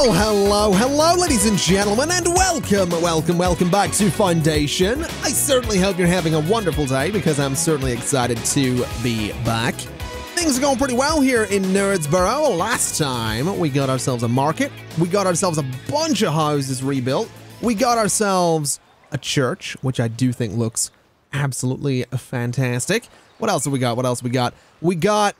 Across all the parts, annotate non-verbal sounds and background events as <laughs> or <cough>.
Well, hello, hello, ladies and gentlemen, and welcome, welcome, welcome back to Foundation. I certainly hope you're having a wonderful day because I'm certainly excited to be back. Things are going pretty well here in Nerdsborough. Last time, we got ourselves a market, we got ourselves a bunch of houses rebuilt, we got ourselves a church, which I do think looks absolutely fantastic. What else have we got? What else we got? We got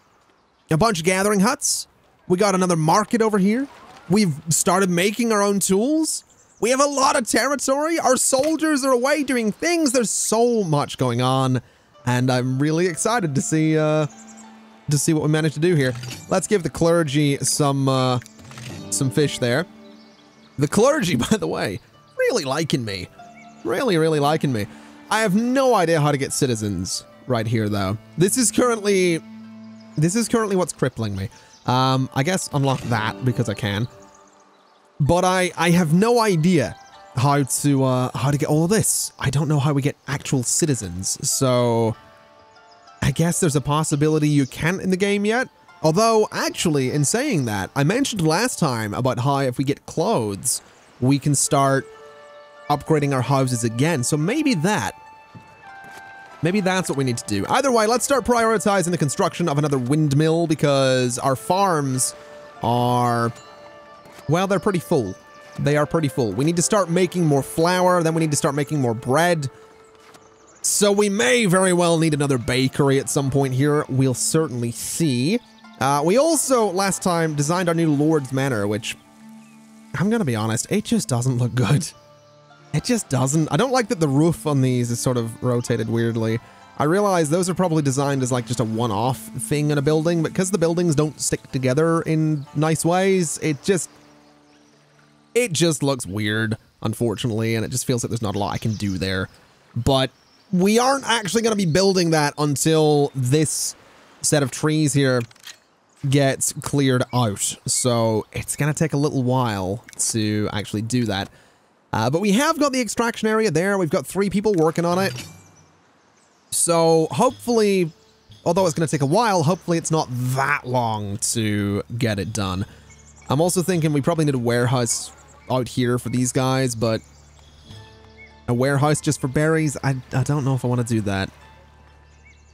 a bunch of gathering huts. We got another market over here. We've started making our own tools. We have a lot of territory. Our soldiers are away doing things. There's so much going on, and I'm really excited to see uh, to see what we managed to do here. Let's give the clergy some uh, some fish there. The clergy, <laughs> by the way, really liking me. Really, really liking me. I have no idea how to get citizens right here, though. This is currently this is currently what's crippling me. Um, I guess unlock that because I can. But I, I have no idea how to uh, how to get all of this. I don't know how we get actual citizens. So I guess there's a possibility you can't in the game yet. Although, actually, in saying that, I mentioned last time about how if we get clothes, we can start upgrading our houses again. So maybe that. Maybe that's what we need to do. Either way, let's start prioritizing the construction of another windmill because our farms are, well, they're pretty full. They are pretty full. We need to start making more flour, then we need to start making more bread. So we may very well need another bakery at some point here. We'll certainly see. Uh, we also, last time, designed our new Lord's Manor, which, I'm going to be honest, it just doesn't look good. It just doesn't. I don't like that the roof on these is sort of rotated weirdly. I realize those are probably designed as like just a one-off thing in a building, but because the buildings don't stick together in nice ways, it just... It just looks weird, unfortunately, and it just feels like there's not a lot I can do there. But we aren't actually going to be building that until this set of trees here gets cleared out. So it's going to take a little while to actually do that. Uh, but we have got the extraction area there. We've got three people working on it. So hopefully, although it's going to take a while, hopefully it's not that long to get it done. I'm also thinking we probably need a warehouse out here for these guys, but a warehouse just for berries? I, I don't know if I want to do that.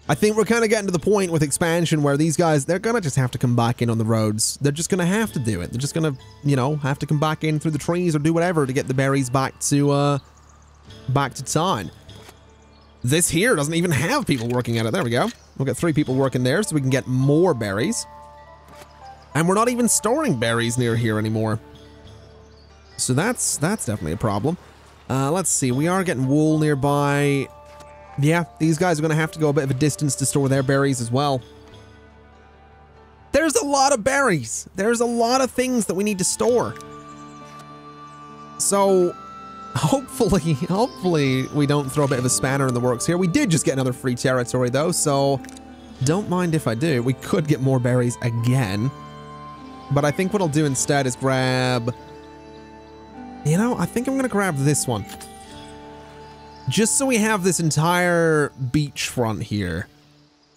I think we're kind of getting to the point with expansion where these guys, they're going to just have to come back in on the roads. They're just going to have to do it. They're just going to, you know, have to come back in through the trees or do whatever to get the berries back to, uh, back to town. This here doesn't even have people working at it. There we go. We'll get three people working there so we can get more berries. And we're not even storing berries near here anymore. So that's, that's definitely a problem. Uh, let's see. We are getting wool nearby. Yeah, these guys are going to have to go a bit of a distance to store their berries as well. There's a lot of berries. There's a lot of things that we need to store. So, hopefully, <laughs> hopefully we don't throw a bit of a spanner in the works here. We did just get another free territory though, so don't mind if I do. We could get more berries again. But I think what I'll do instead is grab... You know, I think I'm going to grab this one just so we have this entire beachfront here.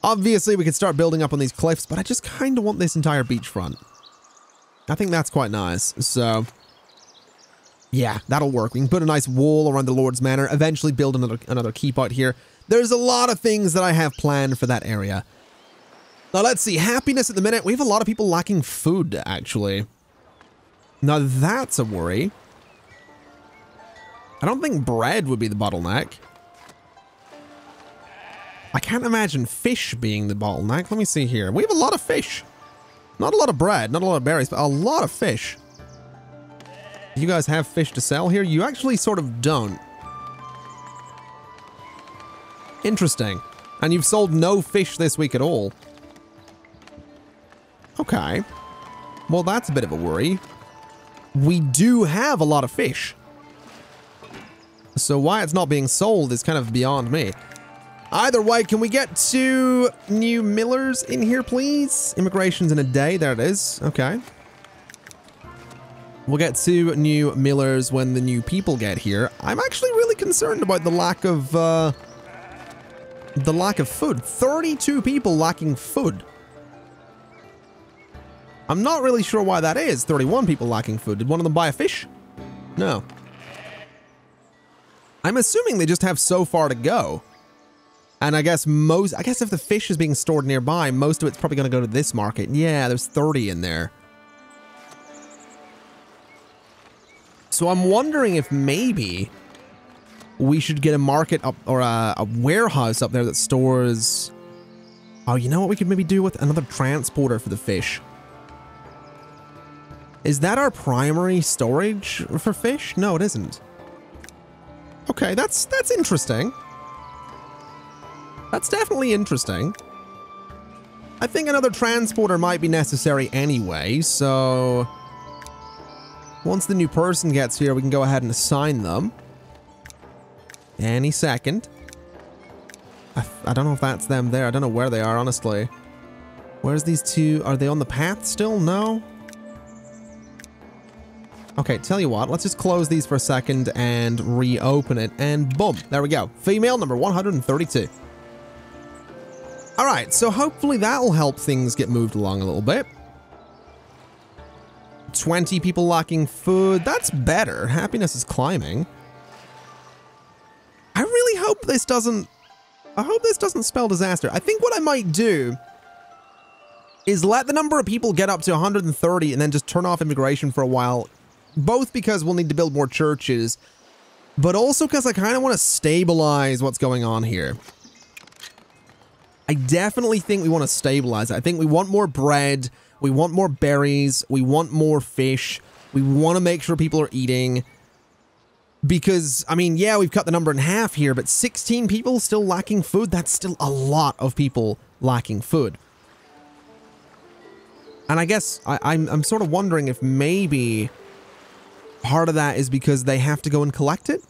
Obviously, we could start building up on these cliffs, but I just kind of want this entire beachfront. I think that's quite nice. So, yeah, that'll work. We can put a nice wall around the Lord's Manor, eventually build another, another keep out here. There's a lot of things that I have planned for that area. Now, let's see. Happiness at the minute. We have a lot of people lacking food, actually. Now, that's a worry. I don't think bread would be the bottleneck. I can't imagine fish being the bottleneck. Let me see here. We have a lot of fish. Not a lot of bread, not a lot of berries, but a lot of fish. You guys have fish to sell here? You actually sort of don't. Interesting. And you've sold no fish this week at all. Okay. Well, that's a bit of a worry. We do have a lot of fish. So why it's not being sold is kind of beyond me. Either way, can we get two new millers in here, please? Immigration's in a day. There it is. Okay. We'll get two new millers when the new people get here. I'm actually really concerned about the lack of, uh, the lack of food. 32 people lacking food. I'm not really sure why that is. 31 people lacking food. Did one of them buy a fish? No. I'm assuming they just have so far to go. And I guess most, I guess if the fish is being stored nearby, most of it's probably going to go to this market. Yeah, there's 30 in there. So I'm wondering if maybe we should get a market up or a, a warehouse up there that stores. Oh, you know what we could maybe do with another transporter for the fish? Is that our primary storage for fish? No, it isn't. Okay, that's that's interesting. That's definitely interesting. I think another transporter might be necessary anyway, so... Once the new person gets here, we can go ahead and assign them. Any second. I, I don't know if that's them there. I don't know where they are, honestly. Where's these two? Are they on the path still? No? Okay, tell you what, let's just close these for a second and reopen it, and boom, there we go. Female number 132. All right, so hopefully that'll help things get moved along a little bit. 20 people lacking food, that's better. Happiness is climbing. I really hope this doesn't, I hope this doesn't spell disaster. I think what I might do is let the number of people get up to 130 and then just turn off immigration for a while both because we'll need to build more churches, but also because I kind of want to stabilize what's going on here. I definitely think we want to stabilize. I think we want more bread, we want more berries, we want more fish, we want to make sure people are eating. Because, I mean, yeah, we've cut the number in half here, but 16 people still lacking food? That's still a lot of people lacking food. And I guess I, I'm, I'm sort of wondering if maybe part of that is because they have to go and collect it?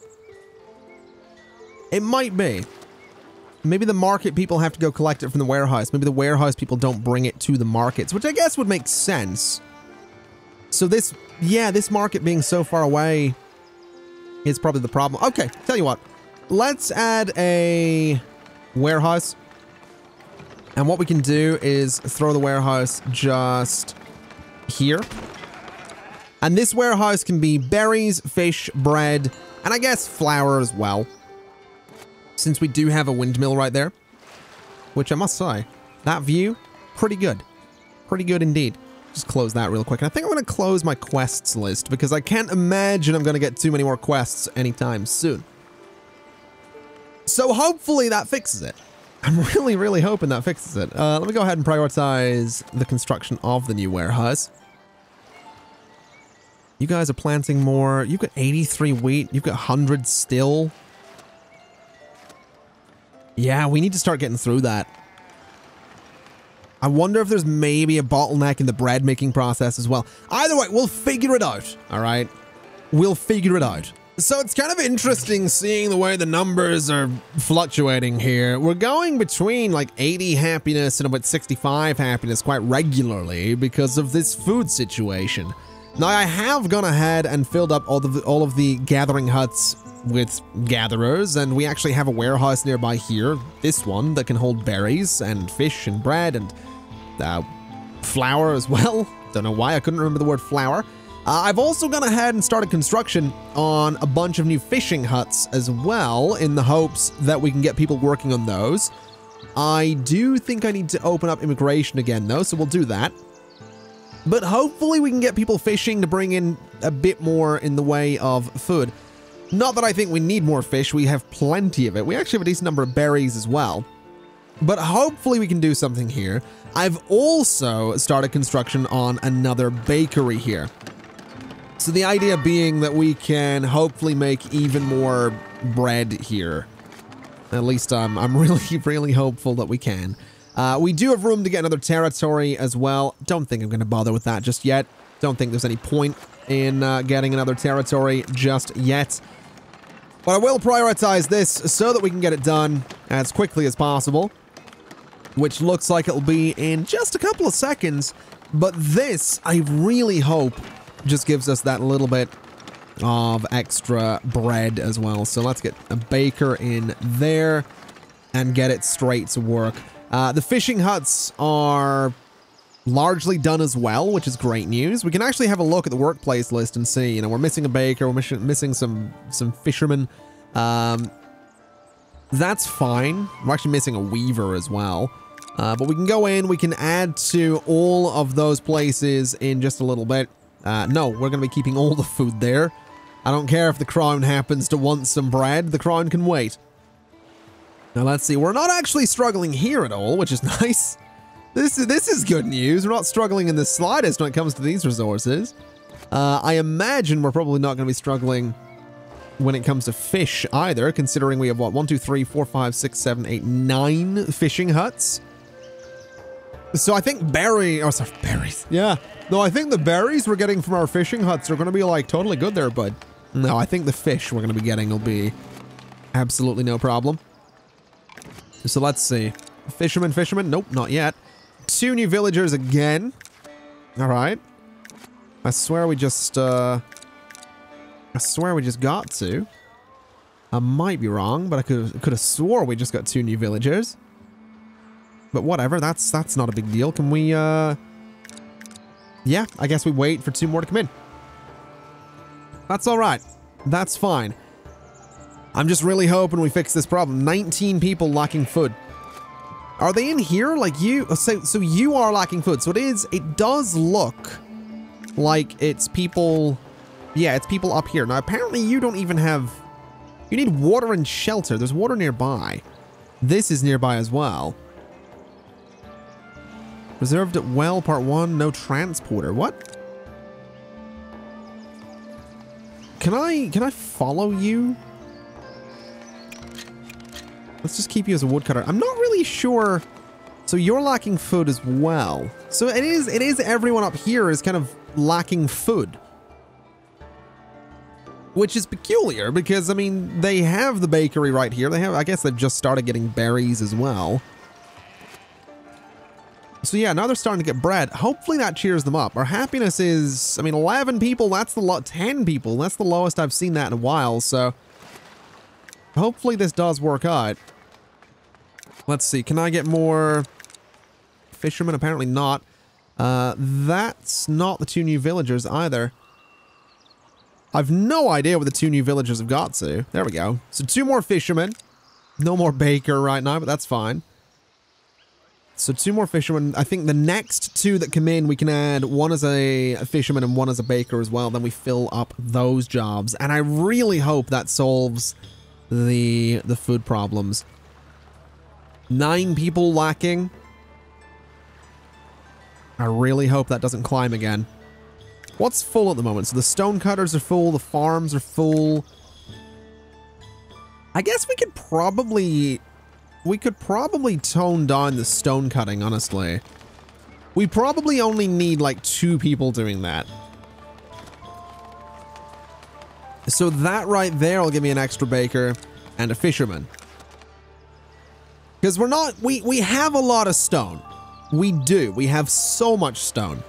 It might be. Maybe the market people have to go collect it from the warehouse. Maybe the warehouse people don't bring it to the markets, which I guess would make sense. So this, yeah, this market being so far away is probably the problem. Okay, tell you what. Let's add a warehouse. And what we can do is throw the warehouse just here. And this warehouse can be berries, fish, bread, and I guess flour as well. Since we do have a windmill right there. Which I must say, that view, pretty good. Pretty good indeed. Just close that real quick. And I think I'm going to close my quests list because I can't imagine I'm going to get too many more quests anytime soon. So hopefully that fixes it. I'm <laughs> really, really hoping that fixes it. Uh, let me go ahead and prioritize the construction of the new warehouse. You guys are planting more. You've got 83 wheat. You've got 100 still. Yeah, we need to start getting through that. I wonder if there's maybe a bottleneck in the bread making process as well. Either way, we'll figure it out, all right? We'll figure it out. So it's kind of interesting seeing the way the numbers are fluctuating here. We're going between like 80 happiness and about 65 happiness quite regularly because of this food situation. Now, I have gone ahead and filled up all, the, all of the gathering huts with gatherers, and we actually have a warehouse nearby here, this one, that can hold berries and fish and bread and uh, flour as well. <laughs> Don't know why, I couldn't remember the word flour. Uh, I've also gone ahead and started construction on a bunch of new fishing huts as well, in the hopes that we can get people working on those. I do think I need to open up immigration again, though, so we'll do that. But hopefully we can get people fishing to bring in a bit more in the way of food. Not that I think we need more fish, we have plenty of it. We actually have a decent number of berries as well. But hopefully we can do something here. I've also started construction on another bakery here. So the idea being that we can hopefully make even more bread here. At least I'm, I'm <laughs> really, really hopeful that we can. Uh, we do have room to get another territory as well. Don't think I'm going to bother with that just yet. Don't think there's any point in uh, getting another territory just yet. But I will prioritize this so that we can get it done as quickly as possible. Which looks like it'll be in just a couple of seconds. But this, I really hope, just gives us that little bit of extra bread as well. So let's get a baker in there and get it straight to work. Uh, the fishing huts are largely done as well, which is great news. We can actually have a look at the workplace list and see, you know, we're missing a baker, we're miss missing some some fishermen. Um, that's fine. We're actually missing a weaver as well. Uh, but we can go in, we can add to all of those places in just a little bit. Uh, no, we're going to be keeping all the food there. I don't care if the crown happens to want some bread, the crown can wait. Now let's see, we're not actually struggling here at all, which is <laughs> nice. This is, this is good news. We're not struggling in the slightest when it comes to these resources. Uh, I imagine we're probably not going to be struggling when it comes to fish either, considering we have, what, one, two, three, four, five, six, seven, eight, nine fishing huts. So I think berry, oh sorry, berries. Yeah. No, I think the berries we're getting from our fishing huts are going to be like totally good there, bud. No, I think the fish we're going to be getting will be absolutely no problem. So let's see. Fisherman, fisherman. Nope, not yet. Two new villagers again. All right. I swear we just, uh... I swear we just got to. I might be wrong, but I could could have swore we just got two new villagers. But whatever, that's that's not a big deal. Can we, uh... Yeah, I guess we wait for two more to come in. That's all right. That's fine. I'm just really hoping we fix this problem. 19 people lacking food. Are they in here? Like you, so, so you are lacking food. So it is, it does look like it's people, yeah, it's people up here. Now, apparently you don't even have, you need water and shelter. There's water nearby. This is nearby as well. Reserved at well, part one, no transporter. What? Can I, can I follow you? Let's just keep you as a woodcutter. I'm not really sure. So you're lacking food as well. So it is, it is everyone up here is kind of lacking food. Which is peculiar because, I mean, they have the bakery right here. They have, I guess they've just started getting berries as well. So yeah, now they're starting to get bread. Hopefully that cheers them up. Our happiness is, I mean, 11 people, that's the lot, 10 people. That's the lowest I've seen that in a while, so hopefully this does work out. Let's see, can I get more fishermen? Apparently not. Uh, that's not the two new villagers either. I've no idea what the two new villagers have got to. There we go. So two more fishermen. No more baker right now, but that's fine. So two more fishermen. I think the next two that come in, we can add one as a, fisherman and one as a baker as well. Then we fill up those jobs. And I really hope that solves the the food problems. Nine people lacking. I really hope that doesn't climb again. What's full at the moment? So the stone cutters are full, the farms are full. I guess we could probably we could probably tone down the stone cutting, honestly. We probably only need like two people doing that. So that right there will give me an extra baker and a fisherman. Because we're not, we, we have a lot of stone. We do. We have so much stone.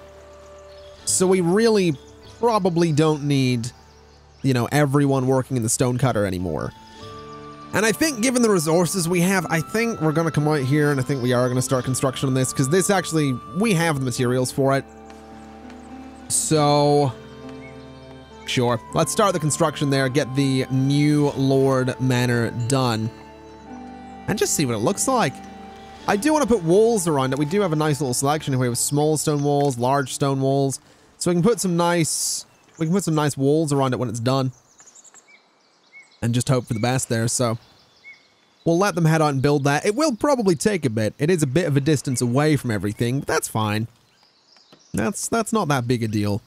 So we really probably don't need, you know, everyone working in the stone cutter anymore. And I think given the resources we have, I think we're going to come out here and I think we are going to start construction on this because this actually, we have the materials for it. So, sure. Let's start the construction there, get the new Lord Manor done. And just see what it looks like. I do want to put walls around it. We do have a nice little selection here. We have small stone walls, large stone walls. So we can put some nice, we can put some nice walls around it when it's done and just hope for the best there. So we'll let them head out and build that. It will probably take a bit. It is a bit of a distance away from everything, but that's fine. That's that's not that big a deal.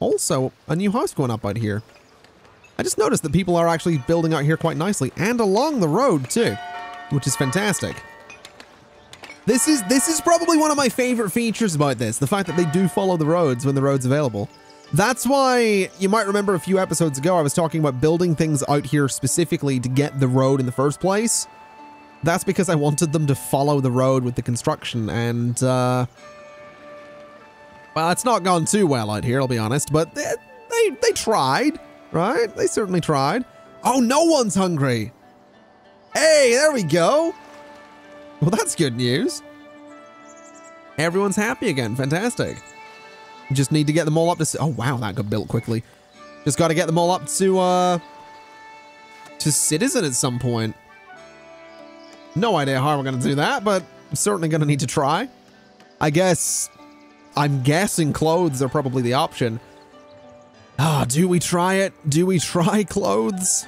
Also, a new house going up out here. I just noticed that people are actually building out here quite nicely and along the road too, which is fantastic. This is this is probably one of my favorite features about this, the fact that they do follow the roads when the road's available. That's why you might remember a few episodes ago I was talking about building things out here specifically to get the road in the first place. That's because I wanted them to follow the road with the construction and, uh... Well, it's not gone too well out here, I'll be honest, but they, they, they tried, right? They certainly tried. Oh, no one's hungry! Hey, there we go! Well, that's good news. Everyone's happy again. Fantastic. Just need to get them all up to... Oh, wow, that got built quickly. Just got to get them all up to, uh... To citizen at some point. No idea how we're going to do that, but I'm certainly going to need to try. I guess... I'm guessing clothes are probably the option. Ah, oh, do we try it? Do we try <laughs> clothes?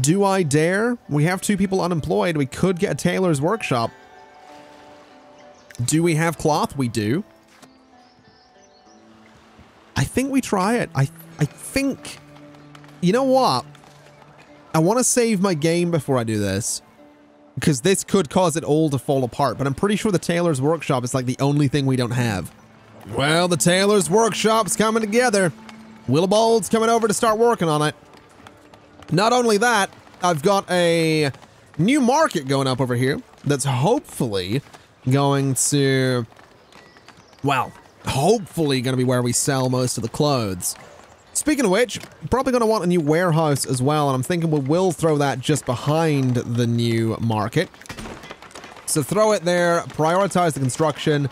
Do I dare? We have two people unemployed. We could get a tailor's workshop. Do we have cloth? We do. I think we try it. I I think... You know what? I want to save my game before I do this. Because this could cause it all to fall apart, but I'm pretty sure the tailor's workshop is like the only thing we don't have. Well, the tailor's workshop's coming together. Willibald's coming over to start working on it. Not only that, I've got a new market going up over here that's hopefully going to, well, hopefully going to be where we sell most of the clothes. Speaking of which, probably going to want a new warehouse as well, and I'm thinking we will throw that just behind the new market. So throw it there, prioritize the construction,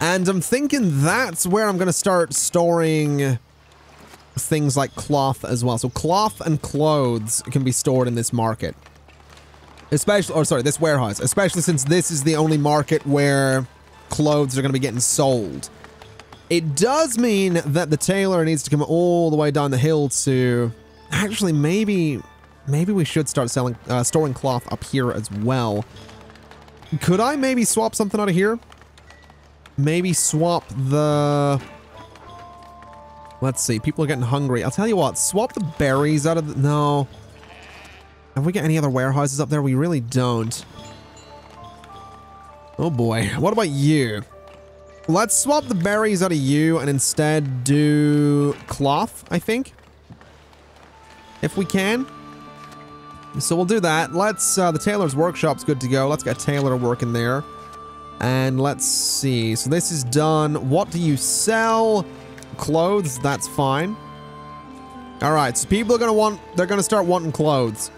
and I'm thinking that's where I'm going to start storing things like cloth as well. So cloth and clothes can be stored in this market. Especially, or sorry, this warehouse. Especially since this is the only market where clothes are going to be getting sold. It does mean that the tailor needs to come all the way down the hill to... Actually, maybe... Maybe we should start selling, uh, storing cloth up here as well. Could I maybe swap something out of here? Maybe swap the... Let's see. People are getting hungry. I'll tell you what. Swap the berries out of the... No. Have we got any other warehouses up there? We really don't. Oh boy. What about you? Let's swap the berries out of you and instead do cloth, I think. If we can. So we'll do that. Let's, uh, the tailor's workshop's good to go. Let's get a tailor working there. And let's see. So this is done. What do you sell? Clothes, that's fine. Alright, so people are gonna want, they're gonna start wanting clothes.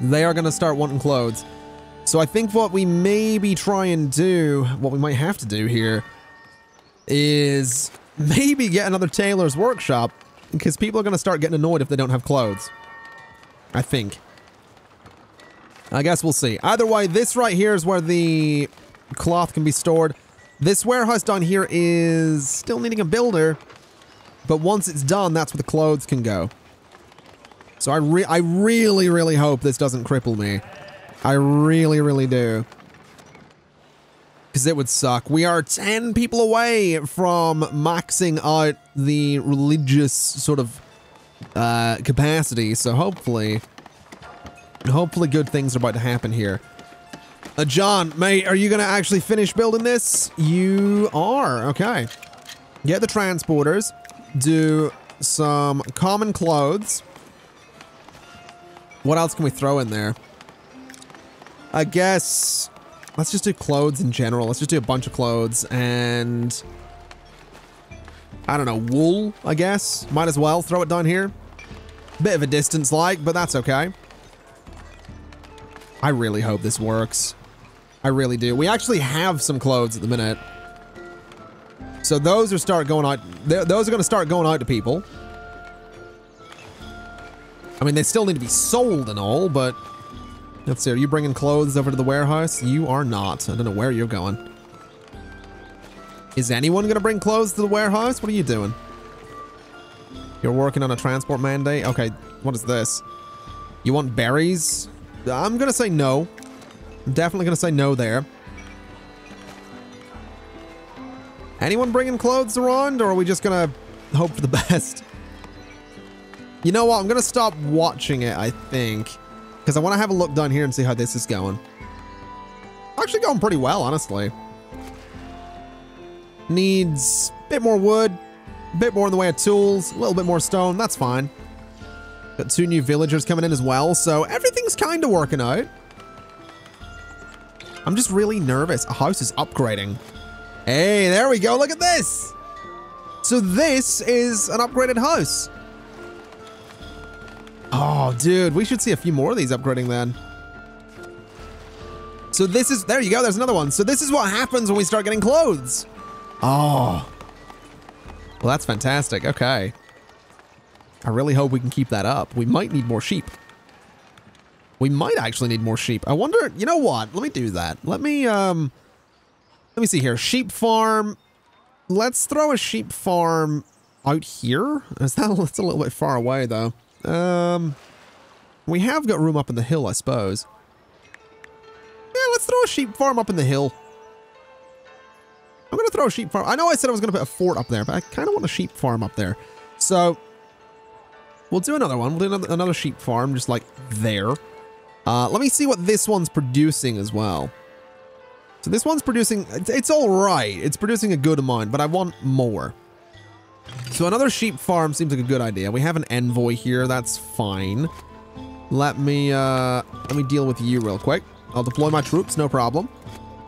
They are gonna start wanting clothes. So I think what we maybe try and do, what we might have to do here, is maybe get another tailor's workshop, because people are gonna start getting annoyed if they don't have clothes. I think. I guess we'll see. Either way, this right here is where the cloth can be stored. This warehouse down here is still needing a builder, but once it's done, that's where the clothes can go. So I, re I really, really hope this doesn't cripple me. I really, really do. Because it would suck. We are 10 people away from maxing out the religious sort of uh, capacity, so hopefully, hopefully good things are about to happen here. Uh, John, mate, are you going to actually finish building this? You are. Okay. Get the transporters. Do some common clothes. What else can we throw in there? I guess... Let's just do clothes in general. Let's just do a bunch of clothes and... I don't know, wool, I guess. Might as well throw it down here. Bit of a distance like, but that's okay. I really hope this works. I really do. We actually have some clothes at the minute. So those are start going out. Those are going to start going out to people. I mean, they still need to be sold and all, but let's see. Are you bringing clothes over to the warehouse? You are not. I don't know where you're going. Is anyone going to bring clothes to the warehouse? What are you doing? You're working on a transport mandate? Okay, what is this? You want berries? I'm going to say no. I'm definitely going to say no there. Anyone bringing clothes around, or are we just going to hope for the <laughs> best? You know what? I'm going to stop watching it, I think. Because I want to have a look down here and see how this is going. Actually going pretty well, honestly. Needs a bit more wood, a bit more in the way of tools, a little bit more stone. That's fine. Got two new villagers coming in as well, so everything's kind of working out. I'm just really nervous. A house is upgrading. Hey, there we go. Look at this. So this is an upgraded house. Oh, dude, we should see a few more of these upgrading then. So this is, there you go, there's another one. So this is what happens when we start getting clothes. Oh. Well, that's fantastic. Okay. I really hope we can keep that up. We might need more sheep. We might actually need more sheep. I wonder, you know what? Let me do that. Let me, um, let me see here. Sheep farm. Let's throw a sheep farm out here. Is that, <laughs> that's a little bit far away though. Um, we have got room up in the hill, I suppose. Yeah, let's throw a sheep farm up in the hill. I'm going to throw a sheep farm. I know I said I was going to put a fort up there, but I kind of want a sheep farm up there. So we'll do another one. We'll do another, another sheep farm just like there. Uh, let me see what this one's producing as well. So this one's producing, it's, it's all right. It's producing a good amount, but I want more. So another sheep farm seems like a good idea. We have an envoy here. That's fine. Let me, uh, let me deal with you real quick. I'll deploy my troops, no problem.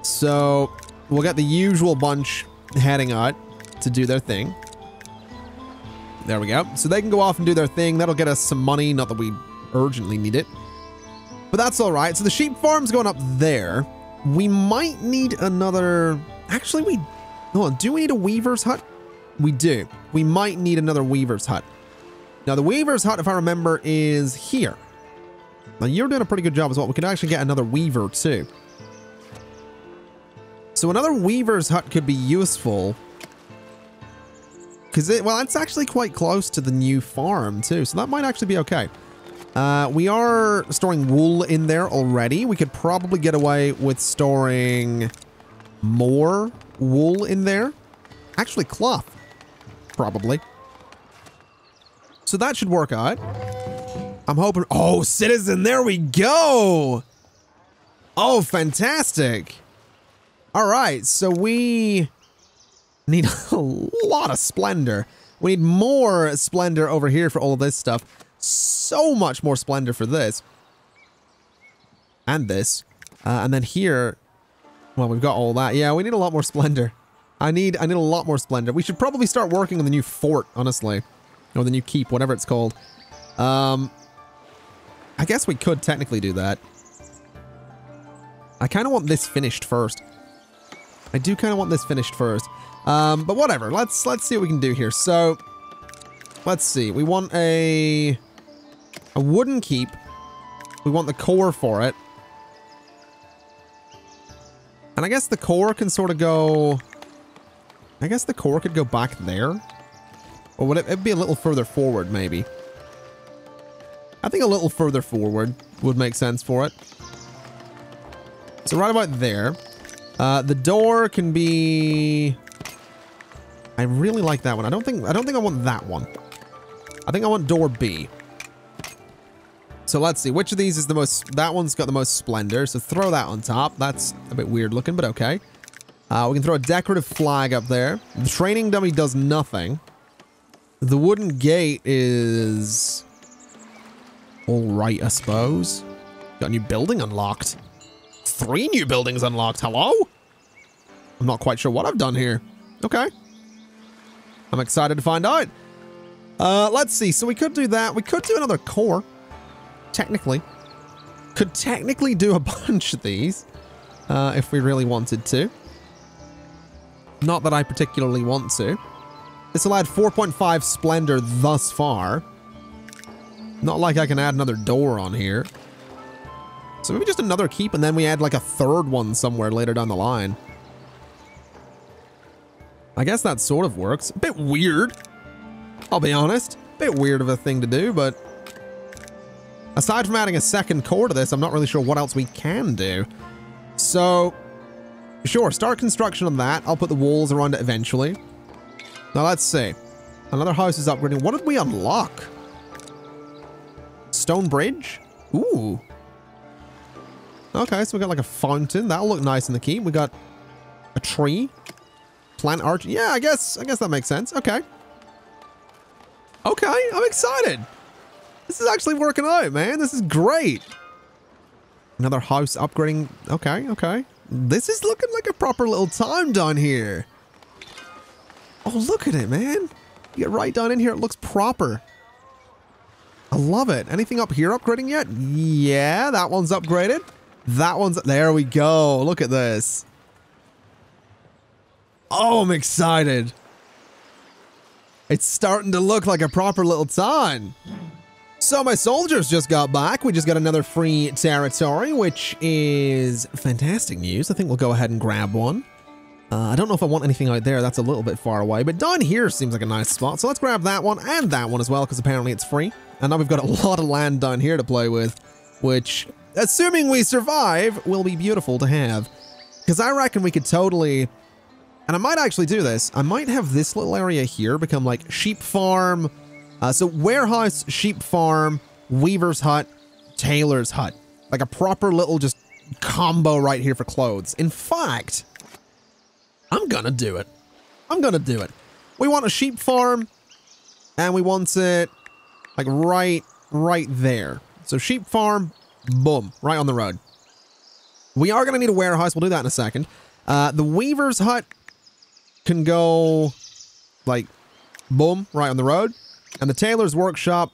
So we'll get the usual bunch heading out to do their thing. There we go. So they can go off and do their thing. That'll get us some money. Not that we urgently need it. But that's all right. So the sheep farm's going up there. We might need another... Actually, we... Hold on. Do we need a weaver's hut? We do. We might need another weaver's hut. Now, the weaver's hut, if I remember, is here. Now, you're doing a pretty good job as well. We could actually get another weaver, too. So another weaver's hut could be useful. Because it, well, it's actually quite close to the new farm, too. So that might actually be okay. Uh, we are storing wool in there already. We could probably get away with storing more wool in there. Actually, cloth. Probably. So that should work out. I'm hoping... Oh, citizen, there we go! Oh, fantastic. All right, so we need <laughs> a lot of splendor. We need more splendor over here for all of this stuff so much more splendor for this. And this. Uh, and then here, well, we've got all that. Yeah, we need a lot more splendor. I need I need a lot more splendor. We should probably start working on the new fort, honestly. Or the new keep, whatever it's called. Um, I guess we could technically do that. I kind of want this finished first. I do kind of want this finished first. Um, but whatever. Let's let's see what we can do here. So, let's see. We want a a wooden keep. We want the core for it. And I guess the core can sort of go... I guess the core could go back there. Or would it it'd be a little further forward, maybe? I think a little further forward would make sense for it. So right about there. Uh, the door can be... I really like that one. I don't think I don't think I want that one. I think I want door B. So let's see, which of these is the most, that one's got the most splendor, so throw that on top. That's a bit weird looking, but okay. Uh, we can throw a decorative flag up there. The training dummy does nothing. The wooden gate is... Alright, I suppose. Got a new building unlocked. Three new buildings unlocked, hello? I'm not quite sure what I've done here. Okay. I'm excited to find out. Uh, let's see, so we could do that. We could do another core technically, could technically do a <laughs> bunch of these uh, if we really wanted to. Not that I particularly want to. It's allowed 4.5 Splendor thus far. Not like I can add another door on here. So maybe just another keep and then we add like a third one somewhere later down the line. I guess that sort of works. A bit weird. I'll be honest. A bit weird of a thing to do, but Aside from adding a second core to this, I'm not really sure what else we can do. So, sure, start construction on that. I'll put the walls around it eventually. Now, let's see. Another house is upgrading. What did we unlock? Stone bridge? Ooh. Okay, so we got like a fountain. That'll look nice in the keep. We got a tree. Plant arch. Yeah, I guess, I guess that makes sense. Okay. Okay, I'm excited. This is actually working out, man. This is great. Another house upgrading. Okay, okay. This is looking like a proper little town down here. Oh, look at it, man. You get right down in here. It looks proper. I love it. Anything up here upgrading yet? Yeah, that one's upgraded. That one's, there we go. Look at this. Oh, I'm excited. It's starting to look like a proper little town. So my soldiers just got back. We just got another free territory, which is fantastic news. I think we'll go ahead and grab one. Uh, I don't know if I want anything out there. That's a little bit far away, but down here seems like a nice spot. So let's grab that one and that one as well, because apparently it's free. And now we've got a <laughs> lot of land down here to play with, which, assuming we survive, will be beautiful to have. Because I reckon we could totally and I might actually do this. I might have this little area here become like sheep farm. Uh, so warehouse, sheep farm, weaver's hut, tailor's hut. Like a proper little just combo right here for clothes. In fact, I'm gonna do it. I'm gonna do it. We want a sheep farm and we want it like right, right there. So sheep farm, boom, right on the road. We are gonna need a warehouse. We'll do that in a second. Uh, the weaver's hut can go like boom right on the road. And the tailor's workshop,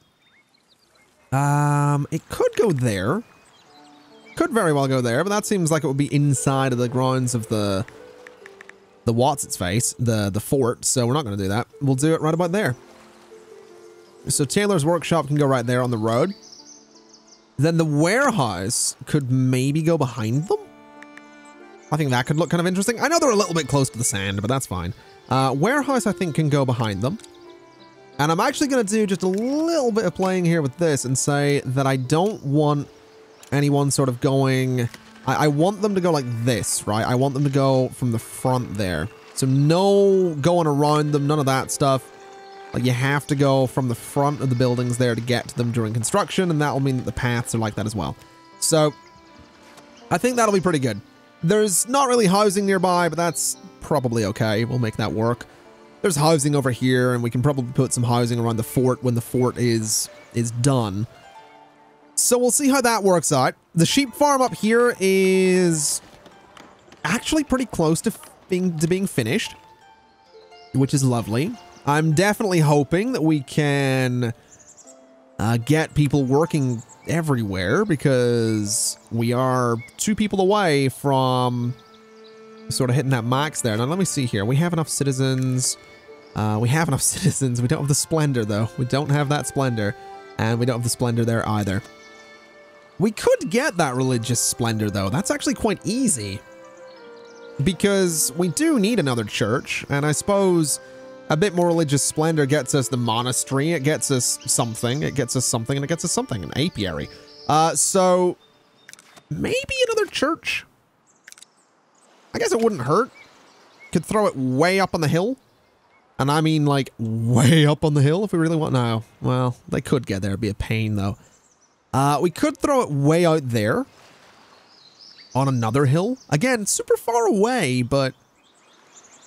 um, it could go there. Could very well go there, but that seems like it would be inside of the grounds of the the what's its face, the the fort. So we're not going to do that. We'll do it right about there. So tailor's workshop can go right there on the road. Then the warehouse could maybe go behind them. I think that could look kind of interesting. I know they're a little bit close to the sand, but that's fine. Uh, warehouse, I think, can go behind them. And I'm actually going to do just a little bit of playing here with this and say that I don't want anyone sort of going... I, I want them to go like this, right? I want them to go from the front there. So no going around them, none of that stuff. Like you have to go from the front of the buildings there to get to them during construction, and that will mean that the paths are like that as well. So I think that'll be pretty good. There's not really housing nearby, but that's probably okay. We'll make that work. There's housing over here, and we can probably put some housing around the fort when the fort is is done. So we'll see how that works out. The sheep farm up here is actually pretty close to being to being finished, which is lovely. I'm definitely hoping that we can uh, get people working everywhere because we are two people away from sort of hitting that max there. Now, let me see here. We have enough citizens. Uh, we have enough <laughs> citizens. We don't have the splendor, though. We don't have that splendor. And we don't have the splendor there either. We could get that religious splendor, though. That's actually quite easy. Because we do need another church. And I suppose a bit more religious splendor gets us the monastery. It gets us something. It gets us something, and it gets us something. An apiary. Uh, so maybe another church. I guess it wouldn't hurt. Could throw it way up on the hill. And I mean, like, way up on the hill if we really want. now. well, they could get there. It'd be a pain, though. Uh, we could throw it way out there. On another hill. Again, super far away, but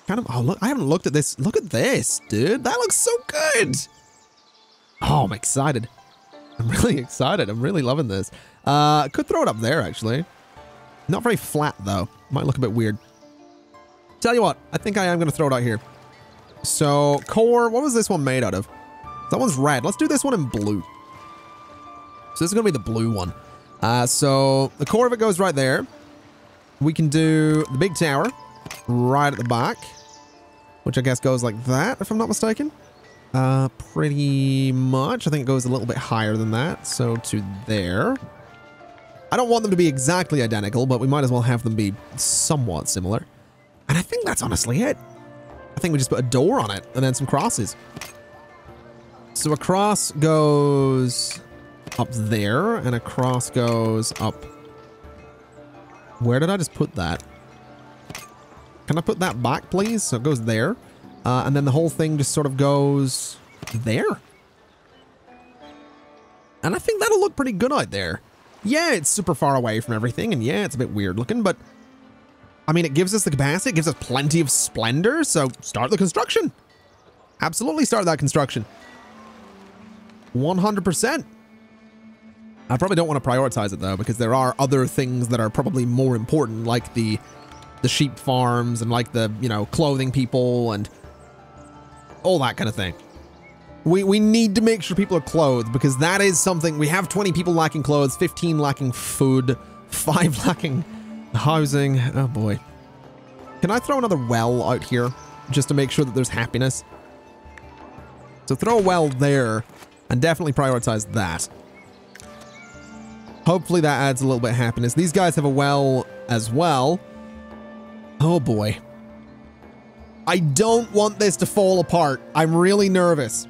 kind of, oh, look, I haven't looked at this. Look at this, dude. That looks so good. Oh, I'm excited. I'm <laughs> really excited. I'm really loving this. Uh, could throw it up there, actually. Not very flat, though. Might look a bit weird. Tell you what, I think I am going to throw it out here. So, core, what was this one made out of? That one's red. Let's do this one in blue. So this is going to be the blue one. Uh, so the core of it goes right there. We can do the big tower right at the back which I guess goes like that, if I'm not mistaken. Uh, pretty much. I think it goes a little bit higher than that. So to there. I don't want them to be exactly identical, but we might as well have them be somewhat similar. And I think that's honestly it. Think we just put a door on it and then some crosses. So a cross goes up there and a cross goes up. Where did I just put that? Can I put that back, please? So it goes there. Uh, and then the whole thing just sort of goes there. And I think that'll look pretty good out there. Yeah, it's super far away from everything, and yeah, it's a bit weird looking, but I mean, it gives us the capacity, it gives us plenty of splendor, so start the construction. Absolutely start that construction. 100%. I probably don't want to prioritize it though, because there are other things that are probably more important, like the the sheep farms and like the, you know, clothing people and all that kind of thing. We, we need to make sure people are clothed because that is something. We have 20 people lacking clothes, 15 lacking food, <laughs> Five lacking housing. Oh boy. Can I throw another well out here just to make sure that there's happiness? So throw a well there and definitely prioritize that. Hopefully that adds a little bit of happiness. These guys have a well as well. Oh boy. I don't want this to fall apart. I'm really nervous.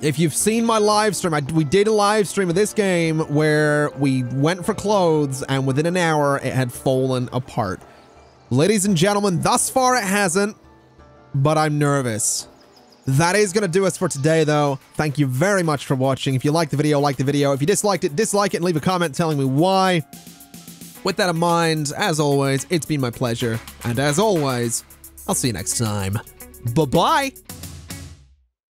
If you've seen my live stream, I, we did a live stream of this game where we went for clothes and within an hour it had fallen apart. Ladies and gentlemen, thus far it hasn't, but I'm nervous. That is going to do us for today, though. Thank you very much for watching. If you liked the video, like the video. If you disliked it, dislike it and leave a comment telling me why. With that in mind, as always, it's been my pleasure. And as always, I'll see you next time. Bye-bye!